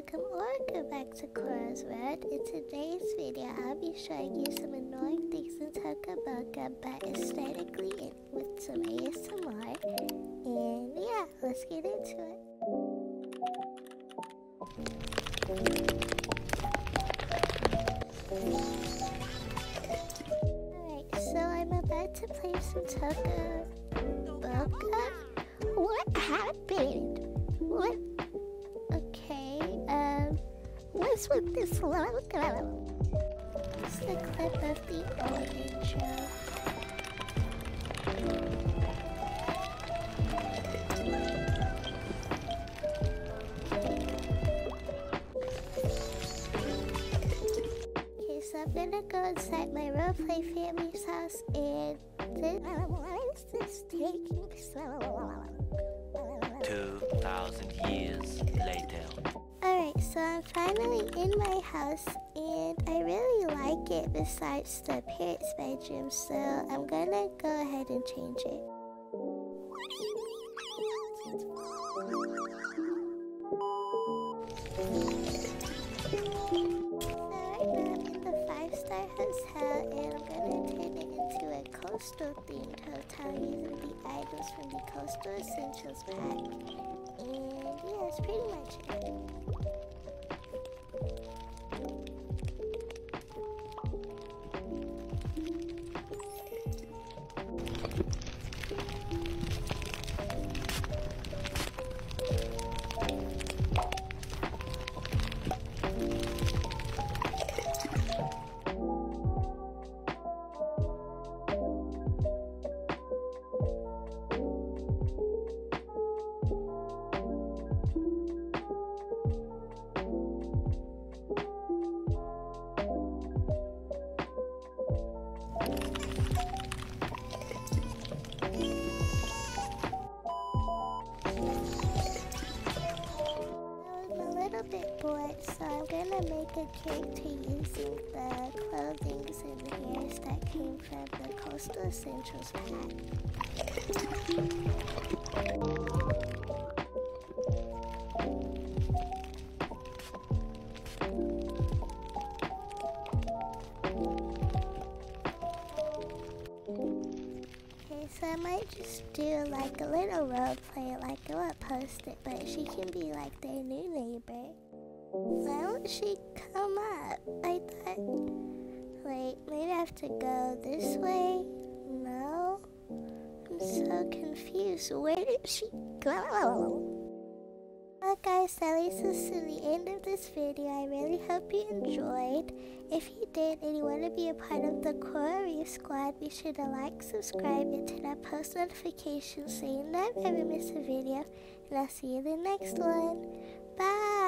welcome or go back to Coral's World. In today's video, I'll be showing you some annoying things in Toca Boca, but aesthetically and with some ASMR. And yeah, let's get into it. To play some Toca Boca. What happened? What? Okay, um, what's with this logo? It's the clip of the old intro. Okay, so I'm gonna go inside my roleplay family's house and then why is this taking so long? 2,000 years later. Alright, so I'm finally in my house and I really like it besides the parents' bedroom, so I'm gonna go ahead and change it. Star hotel and I'm gonna turn it into a coastal themed hotel using the items from the Coastal Essentials pack. And yeah, that's pretty much it. Make a character using the clothing and hairs that came from the Coastal Essentials pack. So I might just do like a little role play, like I won't post it, but she can be like their new neighbor. Why don't she come up? I thought, wait, maybe I have to go this way? No? I'm so confused. Where did she go? Guys, that leads us to the end of this video. I really hope you enjoyed. If you did and you want to be a part of the Coral Reef Squad, be sure to like, subscribe, and turn on post notifications so you never ever miss a video. And I'll see you in the next one. Bye!